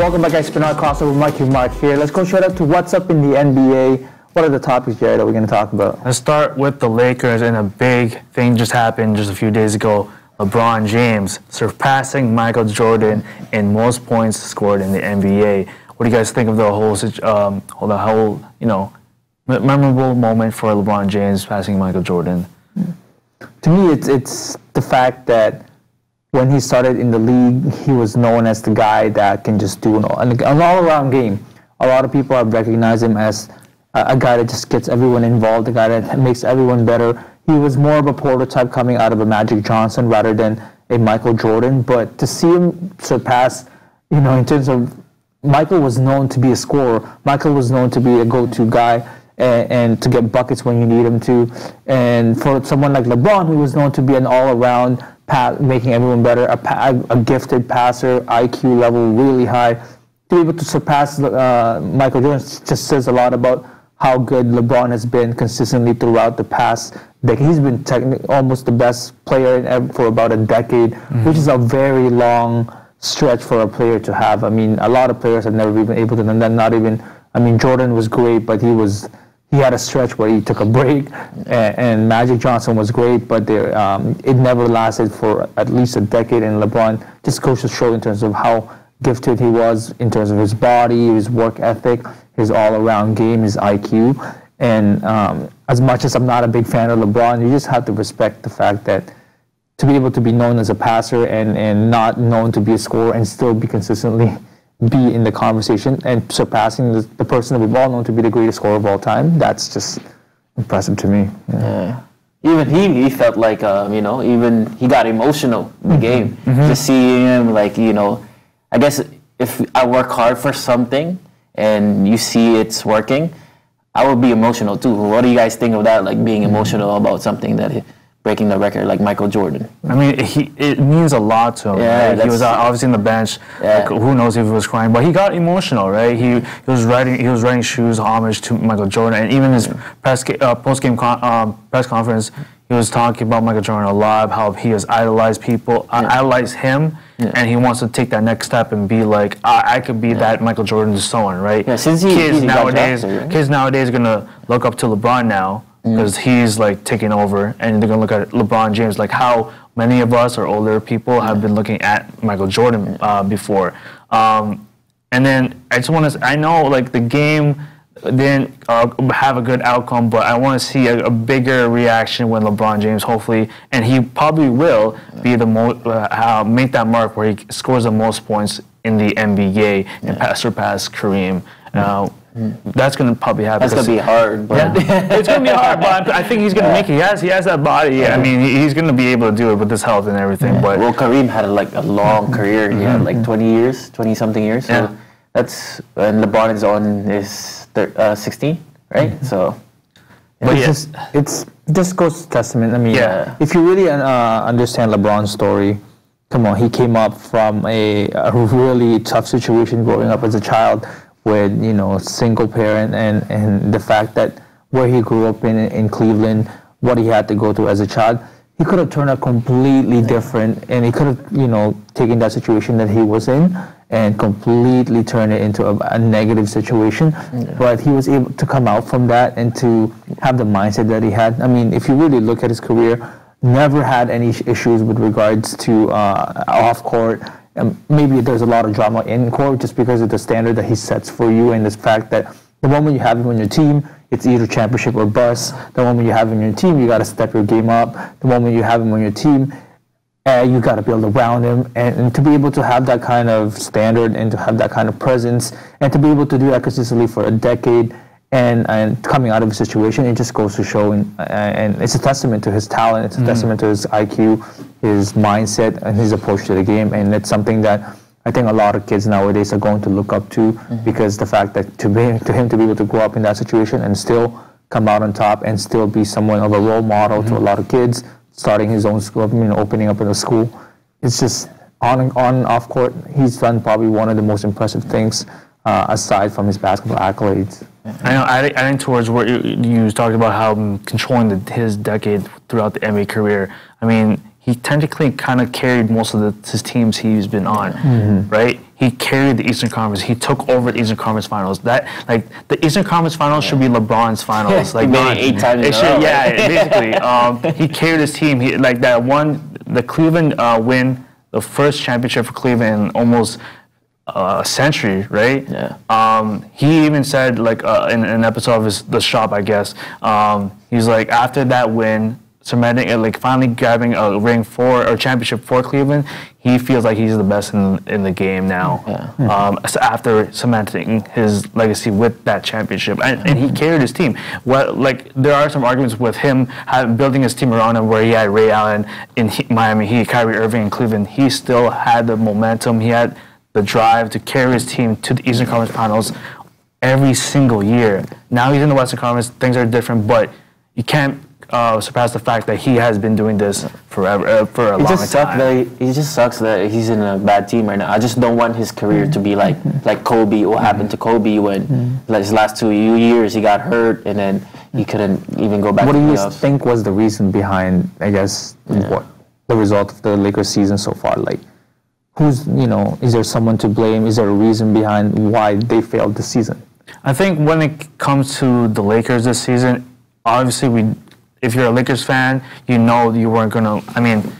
Welcome back, guys. Bernard Crossover, Mikey Mark here. Let's go straight up to what's up in the NBA. What are the topics, Jared, that we're going to talk about? Let's start with the Lakers, and a big thing just happened just a few days ago. LeBron James surpassing Michael Jordan in most points scored in the NBA. What do you guys think of the whole, um, the whole, you know, memorable moment for LeBron James passing Michael Jordan? To me, it's it's the fact that when he started in the league, he was known as the guy that can just do an, an all-around game. A lot of people have recognized him as a, guy that just gets everyone involved, a guy that makes everyone better. He was more of a prototype coming out of a Magic Johnson rather than a Michael Jordan. But to see him surpass, you know, in terms of Michael was known to be a scorer. Michael was known to be a go-to guy and, and, to get buckets when you need him to. And for someone like LeBron, who was known to be an all-around making everyone better, a, a, gifted passer, IQ level really high. To be able to surpass uh, Michael Jordan just says a lot about how good LeBron has been consistently throughout the past decade. He's been almost the best player in, for about a decade, mm-hmm. which is a very long stretch for a player to have. I mean, a lot of players have never been able to, and then not even. I mean, Jordan was great, but he was he had a stretch where he took a break, and, and Magic Johnson was great, but there, um, it never lasted for at least a decade. And LeBron just goes to show in terms of how gifted he was in terms of his body, his work ethic, his all-around game, his IQ. And um, as much as I'm not a big fan of LeBron, you just have to respect the fact that to be able to be known as a passer and, and not known to be a scorer and still be consistently be in the conversation and surpassing the, the person that we've all known to be the greatest scorer of all time, that's just impressive to me. Yeah. yeah. Even he, he felt like, um, you know, even he got emotional in the mm-hmm. game. Mm-hmm. Just seeing him, like, you know, I guess if I work hard for something and you see it's working, I would be emotional too. What do you guys think of that? Like being emotional about something that breaking the record like Michael Jordan. I mean, he it means a lot to him. Yeah, right? he was obviously in the bench. Yeah. Like, who knows if he was crying, but he got emotional, right? He, he was writing he was writing shoes homage to Michael Jordan, and even his press uh, post game con- um, press conference, he was talking about Michael Jordan a lot, how he has idolized people, uh, yeah. idolized him. Yeah. And he wants to take that next step and be like, I, I could be yeah. that Michael Jordan Jordan's son, right? Yeah, since he, kids nowadays, kids nowadays are gonna look up to LeBron now, because mm. he's like taking over, and they're gonna look at LeBron James. Like how many of us or older people have been looking at Michael Jordan uh, before. Um, and then I just want to. I know like the game didn't uh, have a good outcome, but I want to see a, a, bigger reaction when LeBron James, hopefully, and he probably will be the most uh, make that mark where he scores the most points in the NBA and pass, surpass Kareem. Now, that's going to probably happen. That's going to be hard. But yeah, it's going to be hard, but I think he's going to make it. He has, he has that body. Yeah. I mean, he's going to be able to do it with his health and everything. Yeah. But well, Kareem had like a long career. He had like 20 years, 20 something years. So yeah. that's and LeBron is on his thir- uh, 16, right? Mm-hmm. So. But it's just it's just goes to testament. I mean, yeah. if you really uh, understand LeBron's story, come on, he came up from a, a really tough situation growing up as a child with you know single parent and and the fact that where he grew up in in Cleveland, what he had to go through as a child, he could have turned out completely different, and he could have you know taken that situation that he was in and completely turn it into a, a negative situation. Yeah. But he was able to come out from that and to have the mindset that he had. I mean, if you really look at his career, never had any issues with regards to uh, off court and maybe there's a lot of drama in court just because of the standard that he sets for you and the fact that the moment you have him on your team, it's either championship or bust. The moment you have him on your team, you got to step your game up. The moment you have him on your team, uh, you got to build around him. And, and, to be able to have that kind of standard and to have that kind of presence and to be able to do that consistently for a decade and, and coming out of a situation, it just goes to show, and, and it's a testament to his talent, it's a mm. testament to his IQ, his mindset, and his approach to the game, and it's something that I think a lot of kids nowadays are going to look up to mm-hmm. because the fact that to be to him to be able to grow up in that situation and still come out on top and still be someone of a role model mm-hmm. to a mm-hmm. lot of kids, starting his own school, I mean, opening up in a school, it's just on on off court. He's done probably one of the most impressive things uh, aside from his basketball accolades. I know. Adding towards what you, you talked about how controlling the, his decade throughout the NBA career. I mean, he technically kind of carried most of the, his teams he's been on, mm-hmm. right? he carried the Eastern Conference. He took over the Eastern Conference Finals. That like the Eastern Conference Finals should be LeBron's finals. Like He made eight times it a should- Yeah, basically. Um, he carried his team. He, like that one, the Cleveland uh, win, the first championship for Cleveland in almost a century, right? Yeah. Um, he even said, like, uh, in, in an episode of his The Shop, I guess, um, he's like, after that win, cementing it, like, finally grabbing a ring for or championship for Cleveland, he feels like he's the best in, in the game now. Yeah. Um, so after cementing his legacy with that championship, and, and he carried his team. What, like there are some arguments with him having, building his team around him, where he had Ray Allen in he, Miami, he had Kyrie Irving in Cleveland. He still had the momentum. He had the drive to carry his team to the Eastern Conference Finals every single year. Now he's in the Western Conference. Things are different, but you can't uh, surpass the fact that he has been doing this forever uh, for a It long just sucks time. that he, it just sucks that he's in a bad team right now. I just don't want his career to be like like Kobe. What happened to Kobe when like his last two years he got hurt and then he couldn't even go back. What to do you playoffs. think was the reason behind, I guess, what the result of the Lakers season so far? Like, who's, you know, is there someone to blame? Is there a reason behind why they failed this season? I think when it comes to the Lakers this season, obviously we, if you're a Lakers fan, you know you weren't gonna. I mean,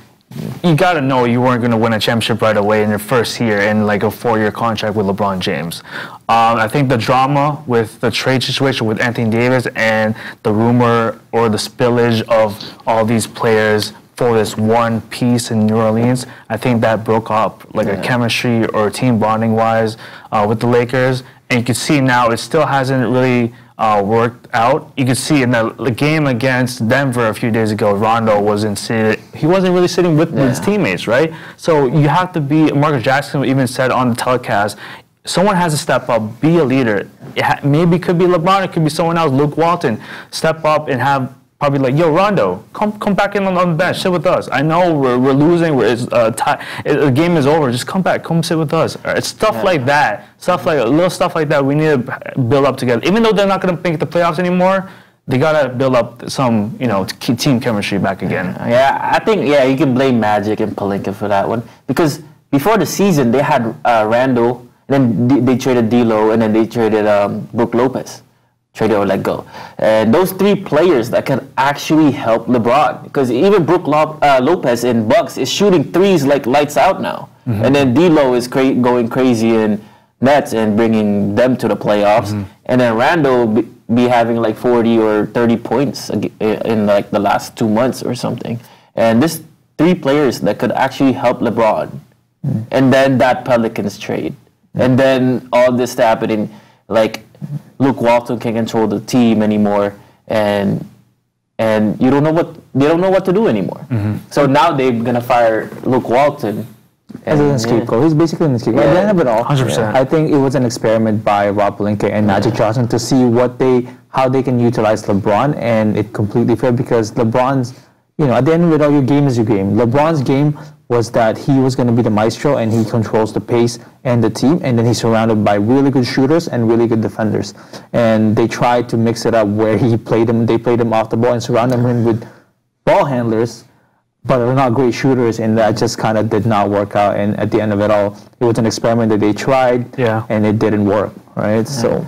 you gotta know you weren't gonna win a championship right away in your first year in like a four-year contract with LeBron James. Um, I think the drama with the trade situation with Anthony Davis and the rumor or the spillage of all these players for this one piece in New Orleans, I think that broke up like a chemistry or team bonding wise uh, with the Lakers. And you can see now it still hasn't really uh, worked out. You can see in the, the game against Denver a few days ago, Rondo wasn't sitting. He wasn't really sitting with, with his teammates, right? So you have to be. Marcus Jackson even said on the telecast, someone has to step up, be a leader. It ha- maybe it could be LeBron, it could be someone else, Luke Walton. Step up and have probably like, yo, Rondo, come come back in on, on the bench, sit with us. I know we're, we're losing, we're, it's, uh, ti- it, the game is over. Just come back, come sit with us. Uh, It's stuff like that, stuff like a little stuff like that. We need to build up together. Even though they're not going to make the playoffs anymore, they gotta build up some, you know, team chemistry back again. Yeah, I think yeah you can blame Magic and Pelinka for that one because before the season they had uh, Randle, and then they traded D'Lo, and then they traded um, Brook Lopez, traded or let go, and those three players that can actually help LeBron because even Brook Lo- uh, Lopez in Bucks is shooting threes like lights out now, mm-hmm. and then D'Lo is cra- going crazy in Nets and bringing them to the playoffs, mm-hmm. and then Randle be, be having like 40 or 30 points in like the last two months or something. And this three players that could actually help LeBron, mm. and then that Pelicans trade, and then all this happening, like Luke Walton can't control the team anymore, and and you don't know what they don't know what to do anymore. Mm-hmm. So now they're gonna fire Luke Walton. As and, an scapegoat. He's basically an scapegoat. At the end of it all, 100%. I think it was an experiment by Rob Pelinka and Magic Johnson to see what they, how they can utilize LeBron, and it completely failed because LeBron's, you know, at the end of it all, your game is your game. LeBron's game was that he was going to be the maestro and he controls the pace and the team, and then he's surrounded by really good shooters and really good defenders. And they tried to mix it up where he played him, they played him off the ball and surrounded him with ball handlers but they're not great shooters, and that just kind of did not work out. And at the end of it all, it was an experiment that they tried, Yeah. and it didn't work, right? So